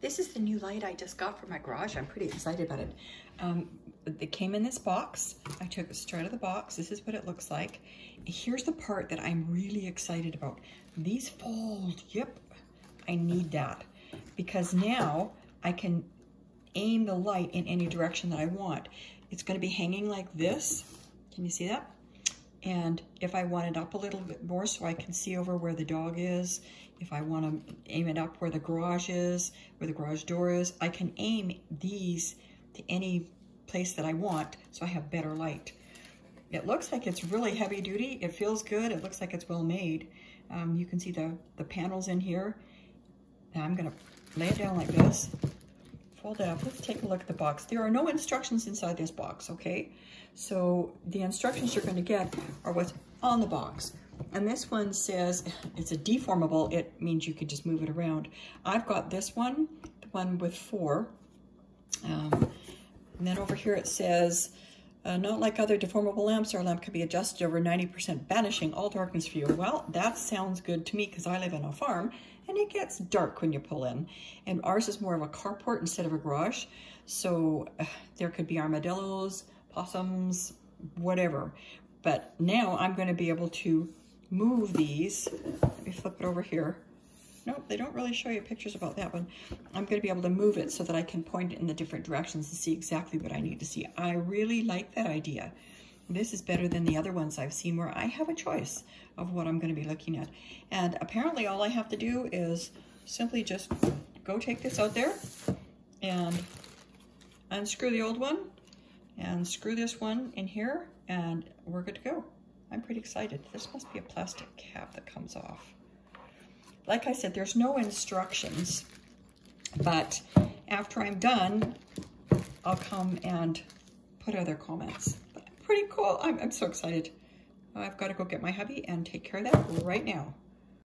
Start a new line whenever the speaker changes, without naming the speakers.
This is the new light I just got from my garage. I'm pretty excited about it. Um, it came in this box. I took it straight out of the box. This is what it looks like. Here's the part that I'm really excited about. These fold, yep, I need that. Because now I can aim the light in any direction that I want. It's gonna be hanging like this. Can you see that? And if I want it up a little bit more so I can see over where the dog is, if I want to aim it up where the garage is, where the garage door is, I can aim these to any place that I want so I have better light. It looks like it's really heavy duty. It feels good. It looks like it's well made. Um, you can see the, the panels in here. Now I'm gonna lay it down like this, up. Let's take a look at the box. There are no instructions inside this box, okay? So the instructions you're gonna get are what's on the box. And this one says it's a deformable. It means you could just move it around. I've got this one, the one with four. Um, and then over here it says, uh, not like other deformable lamps, our lamp can be adjusted over 90% banishing all darkness for you. Well, that sounds good to me because I live on a farm and it gets dark when you pull in. And ours is more of a carport instead of a garage. So uh, there could be armadillos, possums, whatever. But now I'm going to be able to move these. Let me flip it over here. Nope, they don't really show you pictures about that one. I'm going to be able to move it so that I can point it in the different directions and see exactly what I need to see. I really like that idea. This is better than the other ones I've seen where I have a choice of what I'm going to be looking at. And apparently all I have to do is simply just go take this out there and unscrew the old one and screw this one in here and we're good to go. I'm pretty excited. This must be a plastic cap that comes off. Like I said, there's no instructions, but after I'm done, I'll come and put other comments. But pretty cool. I'm, I'm so excited. I've got to go get my hubby and take care of that right now.